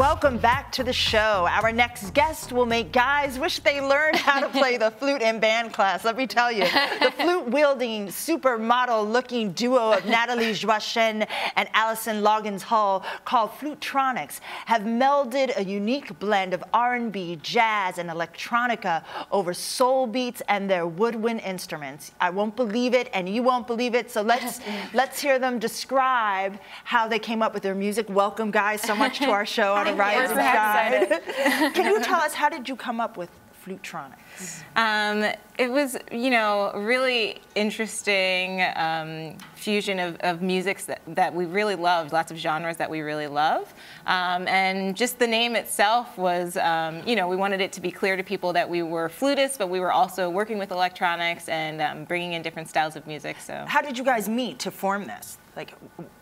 welcome back to the show. Our next guest will make guys wish they learned how to play the flute in band class. Let me tell you, the flute-wielding, supermodel-looking duo of Nathalie Joachim and Allison Loggins-Hull, called Flutronix, have melded a unique blend of R&B, jazz, and electronica over soul beats and their woodwind instruments. I won't believe it, and you won't believe it. So let's let's hear them describe how they came up with their music. Welcome, guys, so much to our show on Arise and Shine. Can you tell us how did you come up with Flutronix? Um, it was, you know, really interesting um, fusion of, of musics that, that we really loved, lots of genres that we really love. Um, and just the name itself was, um, you know, we wanted it to be clear to people that we were flutists, but we were also working with electronics and um, bringing in different styles of music. So, How did you guys meet to form this? Like,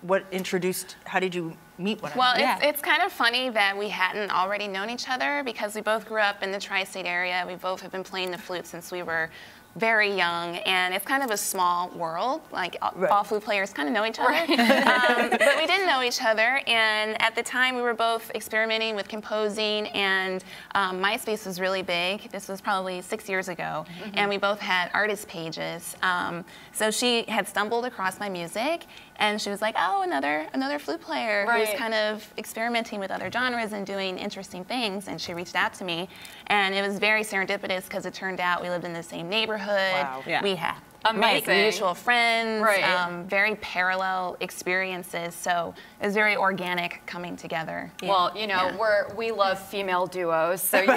what introduced, how did you meet one Well, another? Yeah. it's, it's kind of funny that we hadn't already known each other because we both grew up in the tri-state area. We both have been playing the flute since we were very young, and it's kind of a small world. Like all- Right. all flute players kind of know each other, um, but we didn't know each other. And at the time, we were both experimenting with composing, and um, MySpace was really big. This was probably six years ago, and we both had artist pages. Um, so she had stumbled across my music, and she was like, "Oh, another another flute player who's Right. kind of experimenting with other genres and doing interesting things." And she reached out to me, and it was very serendipitous because it turned out we lived in the same neighborhood. Wow. Yeah. We have Amazing. like, mutual friends, Right. um, very parallel experiences. So it was very organic coming together. Well, you know, Yeah. we're we love female duos, so you, two, you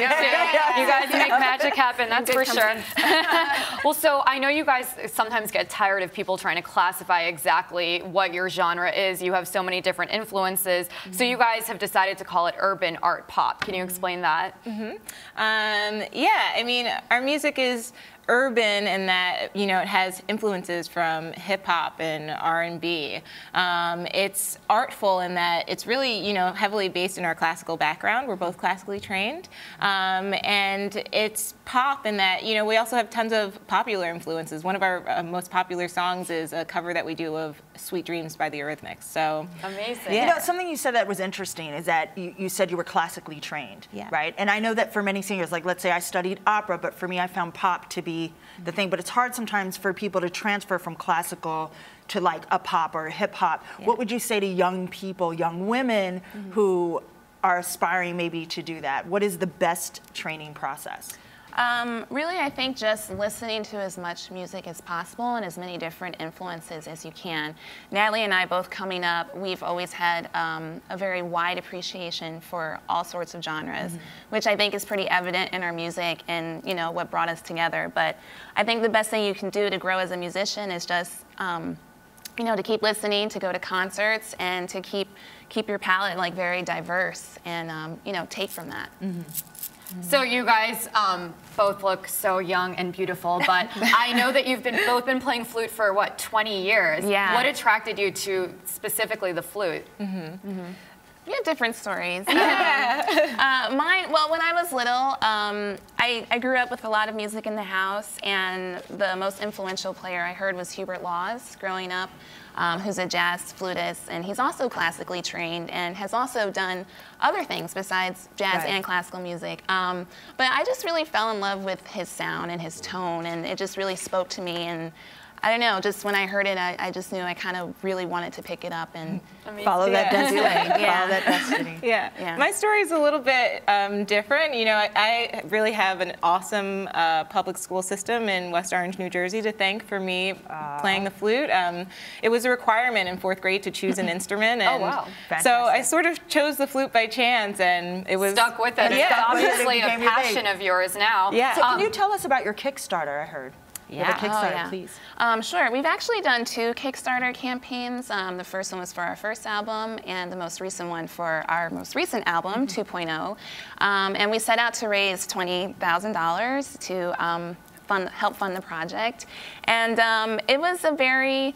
guys make magic happen. That's Good for sure. well, so I know you guys sometimes get tired of people trying to classify exactly what your genre is. You have so many different influences, so you guys have decided to call it urban art pop. Can you explain that? Um, yeah, I mean, our music is urban in that you know it has influences from hip hop and R&B. Um, it's artful in that it's really you know heavily based in our classical background. We're both classically trained, um, and it's pop in that you know we also have tons of popular influences. One of our uh, most popular songs is a cover that we do of "Sweet Dreams" by the Eurythmics. So. Amazing. You know, something you said that was interesting is that you, you said you were classically trained, Yeah. right? And I know that for many singers, like let's say I studied opera, but for me, I found pop to be the thing. But it's hard sometimes for people to transfer from classical to like a pop or hip hop. What would you say to young people, young women mm-hmm. who are aspiring maybe to do that? What is the best training process? Um, really, I think just listening to as much music as possible and as many different influences as you can. Nathalie and I both coming up, we've always had um, a very wide appreciation for all sorts of genres, which I think is pretty evident in our music and you know what brought us together. But I think the best thing you can do to grow as a musician is just um, you know, to keep listening, to go to concerts, and to keep keep your palette like very diverse, and um, you know, take from that. So you guys um, both look so young and beautiful, but I know that you've been both been playing flute for what 20 years. Yeah. What attracted you to specifically the flute? We have different stories. Um, uh, mine, well, when I was little, um, I, I grew up with a lot of music in the house, and the most influential player I heard was Hubert Laws growing up, um, who's a jazz flutist, and he's also classically trained and has also done other things besides jazz Right. and classical music. Um, but I just really fell in love with his sound and his tone, and it just really spoke to me. And I don't know, just when I heard it, I, I just knew I kind of really wanted to pick it up and Follow that Yeah. destiny. Yeah. Follow that destiny. Yeah. Yeah. my story is a little bit um, different. You know, I, I really have an awesome uh, public school system in West Orange, New Jersey, to thank for me playing the flute. Um, it was a requirement in fourth grade to choose an instrument, and wow. so I sort of chose the flute by chance, and it was Stuck with it. Yeah. It's Stuck with it, it obviously a passion of yours now. Yeah. So Um, can you tell us about your Kickstarter? I heard. You have a Yeah. Oh, Kickstarter, yeah. please. Um, sure. We've actually done two Kickstarter campaigns. Um, the first one was for our first album, and the most recent one for our most recent album, 2.0. Um, and we set out to raise $20,000 to um, fund, help fund the project. And um, it was a very,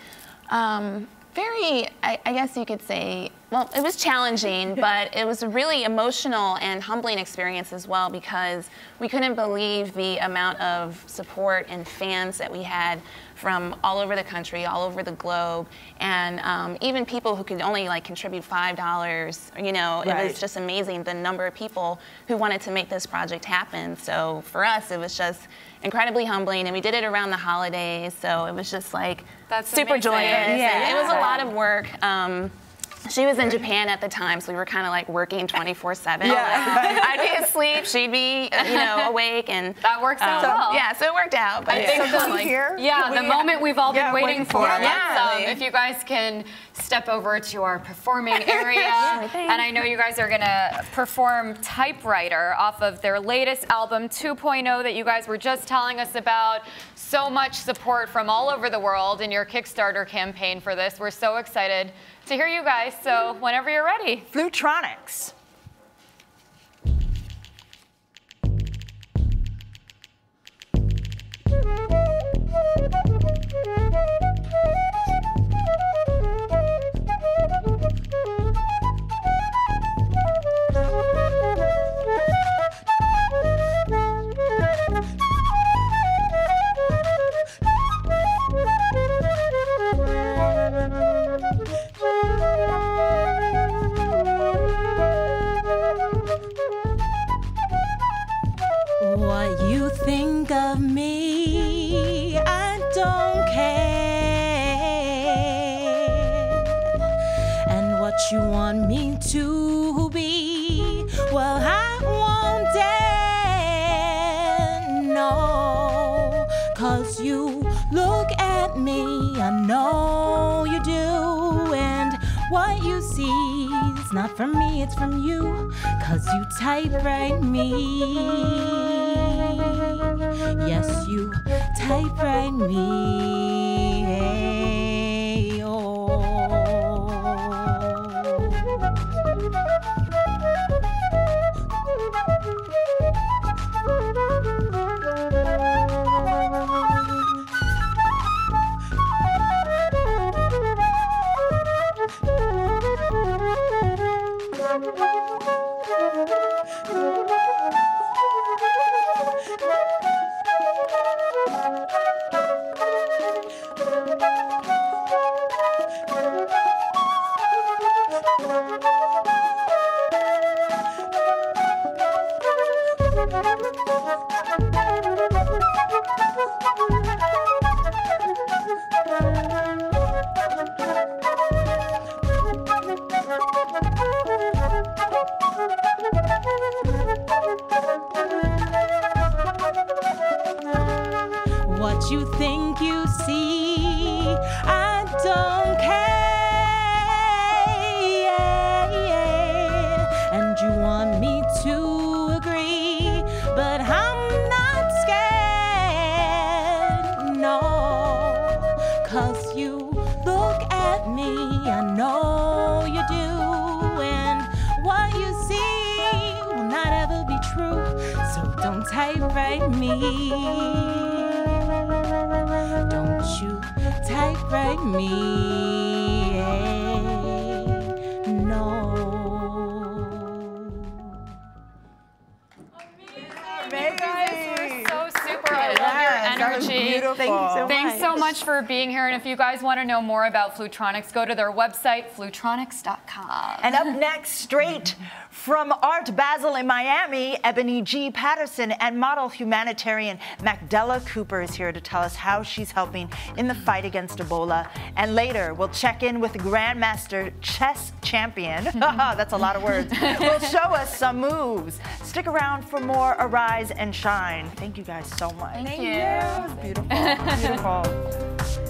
um, very, I, I guess you could say, well, it was challenging, but it was a really emotional and humbling experience as well because we couldn't believe the amount of support and fans that we had from all over the country, all over the globe, and um, even people who could only like contribute five dollars. You know, it Right. was just amazing the number of people who wanted to make this project happen. So for us, it was just incredibly humbling, and we did it around the holidays, so it was just like That's super amazing. joyous. and Yeah. It was a lot of work. Um, she was in Japan at the time, so we were kind of like working 24/7. Yeah. I'd be asleep, she'd be, you know, awake, and That works out um, well. Yeah, so it worked out. But I it think was so. just like- here? Yeah, the moment we've all been waiting, waiting for. for. Let's, um, Yeah. if you guys can step over to our performing area. thanks. and I know you guys are going to perform Typewriter off of their latest album 2.0 that you guys were just telling us about. So much support from all over the world in your Kickstarter campaign for this. We're so excited to hear you guys. So whenever you're ready. Flutronix. What you think of me, I don't care. And what you want me to be, well, I won't dare. No, cause you look at me, I know you do. And what you see is not from me, it's from you. Cause you typewrite me. Yes, you typewrite me. You think you see, I don't care. And you want me to agree, but I'm not scared. No, cause you look at me, I know you do. And what you see will not ever be true. So don't typewrite me. Don't you typewrite me. No. Energy. beautiful. Thank you so Thanks so much. much for being here. And if you guys want to know more about Flutronix, go to their website, flutronix.com. And up next, straight from Art Basel in Miami, Ebony G. Patterson and model humanitarian Magdala Cooper is here to tell us how she's helping in the fight against Ebola. And later, we'll check in with Grandmaster Chess Champion. That's a lot of words. will show us some moves. Stick around for more Arise and Shine. Thank you guys so much. Thank you. It was beautiful. beautiful.